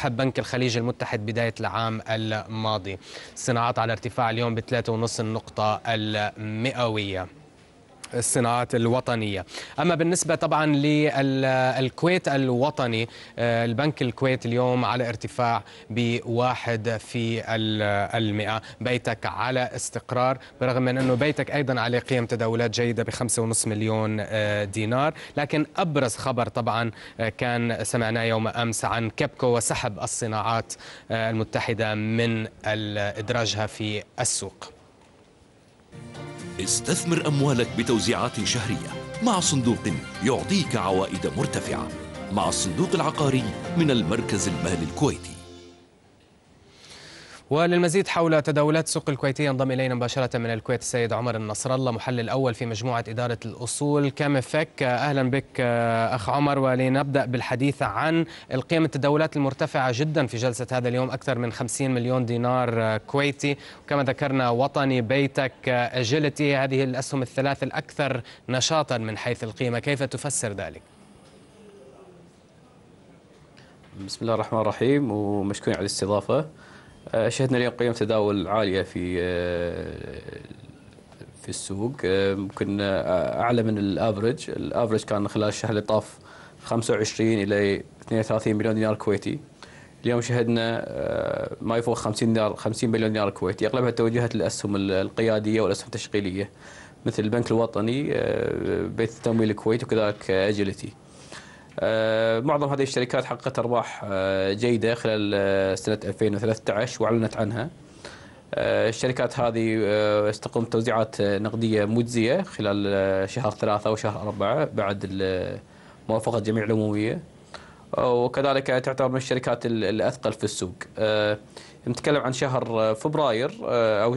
سحب بنك الخليج المتحد بداية العام الماضي. الصناعات على ارتفاع اليوم ب 3.5 النقطة المئوية. الصناعات الوطنية. أما بالنسبة طبعا للكويت الوطني آه، البنك الكويت اليوم على ارتفاع بواحد في المئة. بيتك على استقرار برغم من أنه بيتك أيضا على قيم تداولات جيدة بخمسة ونصف مليون آه، دينار. لكن أبرز خبر طبعا آه، كان سمعناه يوم أمس عن كيبكو وسحب الصناعات المتحدة من إدراجها في السوق. استثمر أموالك بتوزيعات شهرية مع صندوق يعطيك عوائد مرتفعة مع الصندوق العقاري من المركز المالي الكويتي. وللمزيد حول تداولات السوق الكويتية ينضم إلينا مباشرة من الكويت السيد عمر النصر الله محلل الأول في مجموعة إدارة الأصول كامفك. أهلا بك أخ عمر ولنبدأ بالحديث عن القيم التداولات المرتفعة جدا في جلسة هذا اليوم أكثر من 50 مليون دينار كويتي. وكما ذكرنا وطني بيتك أجيلتي هذه الأسهم الثلاث الأكثر نشاطا من حيث القيمة. كيف تفسر ذلك؟ بسم الله الرحمن الرحيم ومشكورين على الاستضافة. شهدنا اليوم قيم تداول عالية في آه، في السوق. آه، ممكن أعلى من ال average ال average كان خلال الشهر اللي طاف 25 إلى 32 مليون دينار كويتي. اليوم شهدنا ما يفوق 50 دينار 50 مليون دينار كويتي. أغلبها توجهت للاسهم القيادية والأسهم التشغيلية مثل البنك الوطني بيت التمويل الكويتي وكذلك Agility آه، معظم هذه الشركات حققت ارباح آه، جيدة خلال آه، سنة 2013 وأعلنت عنها. الشركات هذه استقم توزيعات نقدية مجزيه خلال شهر ثلاثة وشهر أربعة بعد موافقة جميع العمومية وكذلك تعتبر من الشركات الأثقل في السوق. نتكلم عن شهر فبراير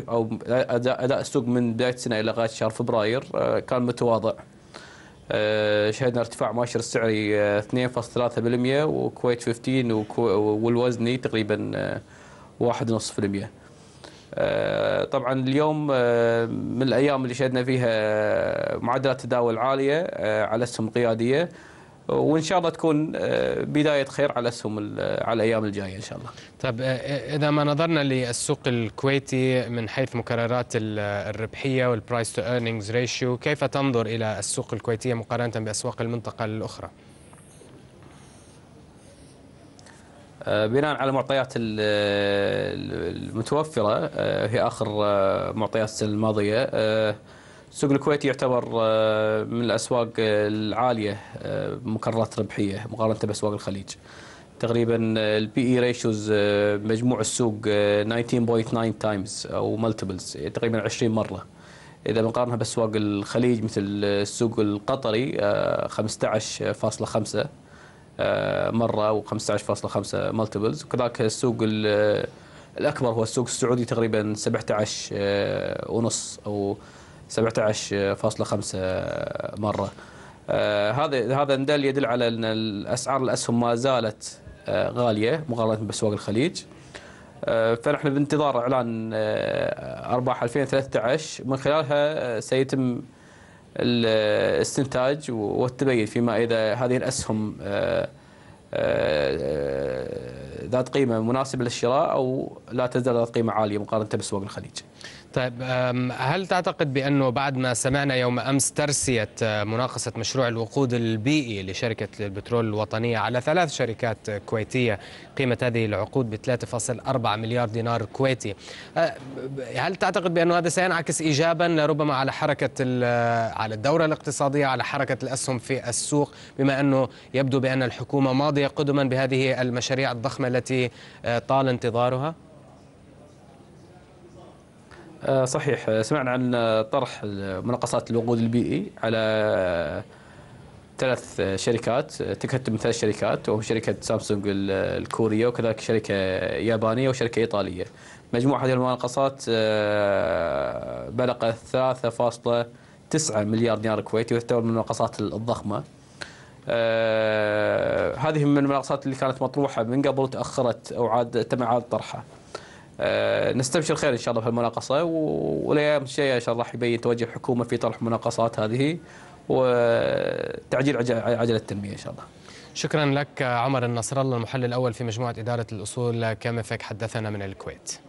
أو أداء السوق من بداية السنة إلى لغاية شهر فبراير كان متواضع. آه، شهدنا ارتفاع مؤشر السعري 2.3% وكويت 15 والوزني تقريبا 1.5% آه، طبعا اليوم آه، من الأيام اللي شهدنا فيها معدلات تداول عالية على اسهم قيادية. وإن شاء الله تكون آه، بداية خير على الاسهم على الأيام الجاية إن شاء الله. طيب آه، إذا ما نظرنا للسوق الكويتي من حيث مكررات الربحية وال price to earnings ratio، كيف تنظر إلى السوق الكويتية مقارنة بأسواق المنطقة الأخرى؟ آه، بناء على المعطيات المتوفرة في آخر معطيات السنة الماضيه السوق الكويتي يعتبر آه، من الأسواق العالية آه، مكررات ربحية مقارنة بأسواق الخليج. تقريبا ال P/E ratios مجموع السوق 19.9 times أو multiples تقريبا 20 مرة. إذا بنقارنها بأسواق الخليج مثل السوق القطري 15.5 آه، مرة أو 15.5 مالتيبلز وكذلك السوق الأكبر هو السوق السعودي تقريبا 17 ونص أو 17.5 مرة. آه، هذا هذا دل يدل على إن الأسعار الأسهم ما زالت آه، غالية مقارنة باسواق الخليج. آه، فنحن بانتظار إعلان أرباح 2013 من خلالها سيتم الاستنتاج والتبين فيما إذا هذه الأسهم ذات قيمة مناسبة للشراء أو لا تزال ذات قيمة عالية مقارنة باسواق الخليج. طيب هل تعتقد بأنه بعد ما سمعنا يوم أمس ترسية آه، مناقصة مشروع الوقود البيئي لشركة البترول الوطنية على ثلاث شركات كويتية قيمة هذه العقود ب 3.4 مليار دينار كويتي آه، هل تعتقد بأنه هذا سينعكس إيجابا ربما على حركة على الدورة الاقتصادية على حركة الأسهم في السوق بما أنه يبدو بأن الحكومة ماضية قدما بهذه المشاريع الضخمة التي آه، طال انتظارها؟ آه، صحيح. سمعنا عن طرح مناقصات الوقود البيئي على ثلاث شركات تكتب من ثلاث شركات وهو شركة سامسونج الكورية وكذلك شركة يابانية وشركة إيطالية. مجموع هذه المناقصات آه، بلغ 3.9 مليار دينار كويتي وتعتبر من المناقصات الضخمة. هذه من المناقصات اللي كانت مطروحة من قبل تأخرت أو عاد تم إعادة طرحها آه، نستبشر خير إن شاء الله في المناقصه والايام الجاية إن شاء الله يبين توجه الحكومة في طرح المناقصات هذه وتعجيل عجلة التنمية إن شاء الله. شكرا لك عمر النصر الله المحلل الأول في مجموعة إدارة الأصول كامفك حدثنا من الكويت